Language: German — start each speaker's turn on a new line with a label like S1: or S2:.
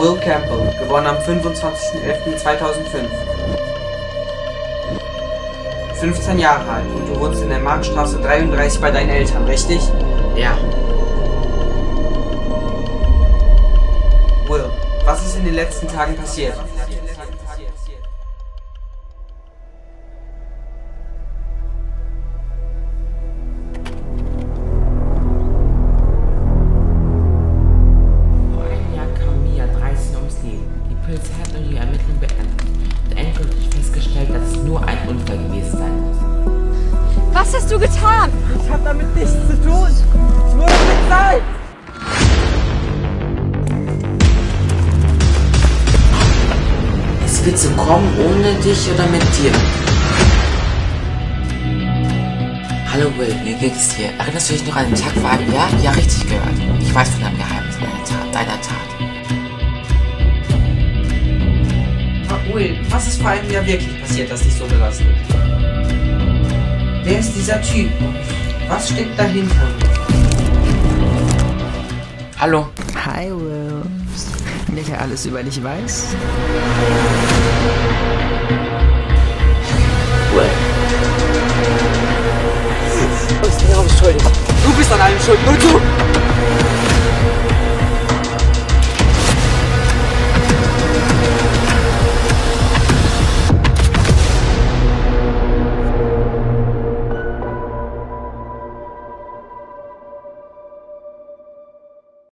S1: Will Campbell, geboren am 25.11.2005. 15 Jahre alt und du wohnst in der Marktstraße 33 bei deinen Eltern, richtig?
S2: Ja.
S1: Will, was ist in den letzten Tagen passiert?
S3: Hast du getan?
S4: Ich hab damit nichts zu tun. Ich wurde bezahlt.
S2: Es wird so kommen, ohne dich oder mit dir. Hallo Will, wie geht's dir? Erinnerst du dich noch an den Tag vor einem Jahr? Ja, richtig gehört. Ich weiß von deinem Geheimnis deiner Tat. Deiner Tat.
S1: Ah, Will, was ist vor einem Jahr wirklich passiert, das dich so belastet? Wer ist dieser Typ? Was steckt dahinter?
S2: Hallo.
S4: Hi, Will. Wer hier alles über dich weiß?
S2: Will.
S4: Du bist daran schuld. Du bist an allem schuld. Nur du.